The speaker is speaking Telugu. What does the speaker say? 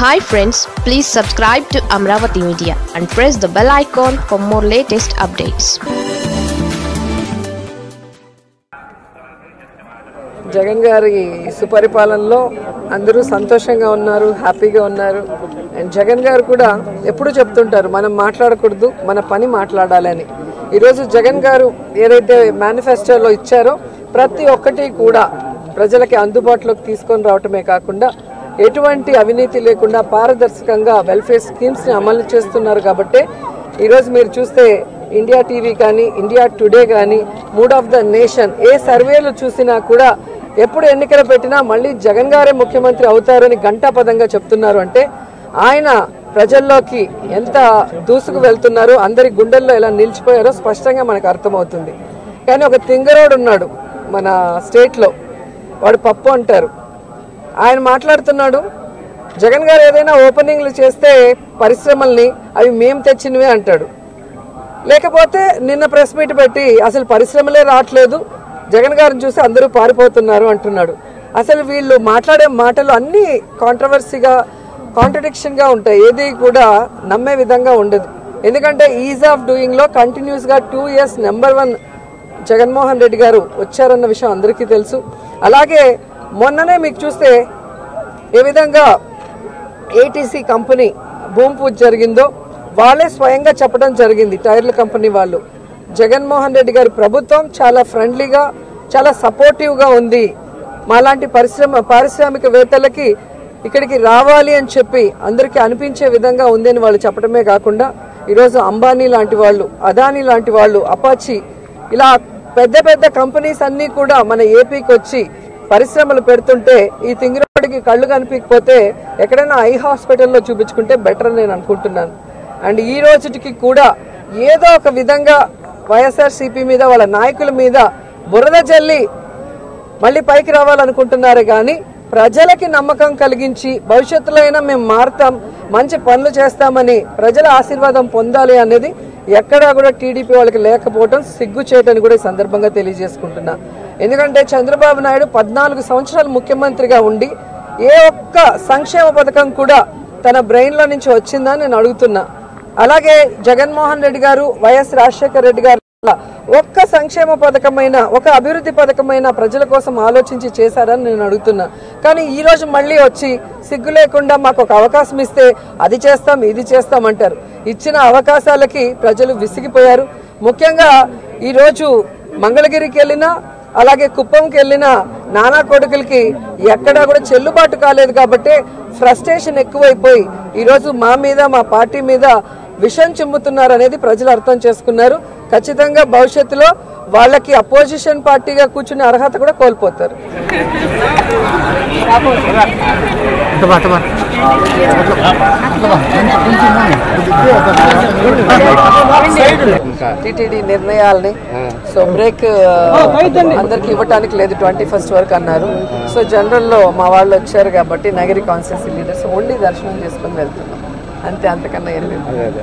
Hi friends please subscribe to Amaravati media and press the bell icon for more latest updates Jagan గారి సుపరిపాలనలో అందరూ సంతోషంగా ఉన్నారు హ్యాపీగా ఉన్నారు. అండ్ జగన్ గారు కూడా ఎప్పుడు చెప్తుంటారు మనం మాట్లాడకూడదు మన పని మాట్లాడాలని ఈరోజు జగన్ గారు ఏదైతే మేనిఫెస్టోలో ఇచ్చారో ప్రతి ఒక్కటి కూడా ప్రజలకి అందుబాటులోకి తీసుకొని రావటమే కాకుండా ఎటువంటి అవినీతి లేకుండా పారదర్శకంగా వెల్ఫేర్ స్కీమ్స్ని అమలు చేస్తున్నారు కాబట్టి ఈరోజు మీరు చూస్తే ఇండియా టీవీ కానీ ఇండియా టుడే కానీ మూడ్ ఆఫ్ ద నేషన్ ఏ సర్వేలు చూసినా కూడా ఎప్పుడు ఎన్నికలు పెట్టినా మళ్ళీ జగన్ గారే ముఖ్యమంత్రి అవుతారని గంటాపదంగా చెప్తున్నారు. అంటే ఆయన ప్రజల్లోకి ఎంత దూసుకు వెళ్తున్నారో అందరి గుండెల్లో ఎలా నిలిచిపోయారో స్పష్టంగా మనకు అర్థమవుతుంది. కానీ ఒక తింగరోడు ఉన్నాడు మన స్టేట్లో వాడు పప్పు అంటారు. ఆయన మాట్లాడుతున్నాడు జగన్ గారు ఏదైనా ఓపెనింగ్లు చేస్తే పరిశ్రమల్ని అవి మేము తెచ్చినవే అంటాడు. లేకపోతే నిన్న ప్రెస్ మీట్ పెట్టి అసలు పరిశ్రమలే రావట్లేదు జగన్ గారిని చూసి అందరూ పారిపోతున్నారు అంటున్నాడు. అసలు వీళ్ళు మాట్లాడే మాటలు అన్నీ కాంట్రవర్సీగా కాంట్రడిక్షన్గా ఉంటాయి. ఏది కూడా నమ్మే విధంగా ఉండదు. ఎందుకంటే ఈజ్ ఆఫ్ డూయింగ్లో కంటిన్యూస్గా two years number one Jaganmohan Reddy garu వచ్చారన్న విషయం అందరికీ తెలుసు. అలాగే మొన్ననే మీకు చూస్తే ఏ విధంగా ఏటీసీ కంపెనీ భూమి పూజ జరిగిందో వాళ్ళే స్వయంగా చెప్పడం జరిగింది టైర్ల కంపెనీ వాళ్ళు. జగన్మోహన్ రెడ్డి గారి ప్రభుత్వం చాలా ఫ్రెండ్లీగా చాలా సపోర్టివ్గా ఉంది. మాలాంటి పరిశ్రమ పారిశ్రామికవేత్తలకి ఇక్కడికి రావాలి అని చెప్పి అందరికీ అనిపించే విధంగా ఉందని వాళ్ళు చెప్పడమే కాకుండా ఈరోజు అంబానీ లాంటి వాళ్ళు అదానీ లాంటి వాళ్ళు అపాచి ఇలా పెద్ద పెద్ద కంపెనీస్ అన్నీ కూడా మన ఏపీకి వచ్చి పరిశ్రమలు పెడుతుంటే ఈ తింగిరోడికి కళ్ళు కనిపించకపోతే ఎక్కడైనా ఐ హాస్పిటల్లో చూపించుకుంటే బెటర్ నేను అనుకుంటున్నాను. అండ్ ఈ రోజుకి కూడా ఏదో ఒక విధంగా వైఎస్ఆర్సీపీ మీద వాళ్ళ నాయకుల మీద బురద జల్లి మళ్ళీ పైకి రావాలనుకుంటున్నారు కానీ ప్రజలకి నమ్మకం కలిగించి భవిష్యత్తులో అయినా మేము మారుతాం మంచి పనులు చేస్తామని ప్రజల ఆశీర్వాదం పొందాలి అనేది ఎక్కడా కూడా టీడీపీ వాళ్ళకి లేకపోవడం సిగ్గు చేయటని కూడా ఈ సందర్భంగా తెలియజేసుకుంటున్నా. ఎందుకంటే చంద్రబాబు నాయుడు పద్నాలుగు సంవత్సరాలు ముఖ్యమంత్రిగా ఉండి ఏ ఒక్క సంక్షేమ పథకం కూడా తన బ్రెయిన్లో నుంచి వచ్చిందా నేను అడుగుతున్నా. అలాగే జగన్మోహన్ రెడ్డి గారు వైఎస్ రాజశేఖర రెడ్డి గారు అలా ఒక్క సంక్షేమ పథకమైన ఒక అభివృద్ధి పథకమైన ప్రజల కోసం ఆలోచించి చేశారని నేను అడుగుతున్నా. కానీ ఈ రోజు మళ్ళీ వచ్చి సిగ్గు లేకుండా మాకు ఒక అవకాశం ఇస్తే అది చేస్తాం ఇది చేస్తాం అంటారు. ఇచ్చిన అవకాశాలకి ప్రజలు విసిగిపోయారు. ముఖ్యంగా ఈరోజు మంగళగిరికి వెళ్ళినా అలాగే కుప్పంకి వెళ్ళిన నానా కొడుకులకి ఎక్కడా కూడా చెల్లుబాటు కాలేదు కాబట్టి ఫ్రస్ట్రేషన్ ఎక్కువైపోయి ఈరోజు మా మీద మా పార్టీ మీద విషం చిమ్ముతున్నారు అనేది ప్రజలు అర్థం చేసుకున్నారు. ఖచ్చితంగా భవిష్యత్తులో వాళ్ళకి అపోజిషన్ పార్టీగా కూర్చునే అర్హత కూడా కోల్పోతారు. టీటీడీ నిర్ణయాల్ని సో బ్రేక్ అందరికి ఇవ్వటానికి లేదు ట్వంటీ ఫస్ట్ వరకు అన్నారు. సో జనరల్లో మా వాళ్ళు వచ్చారు కాబట్టి నగరి కాన్స్టిట్యూన్సీ లీడర్స్ ఓన్లీ దర్శనం చేసుకుని వెళ్తున్నాం. అంతే అంతకన్నా ఏం లేదు.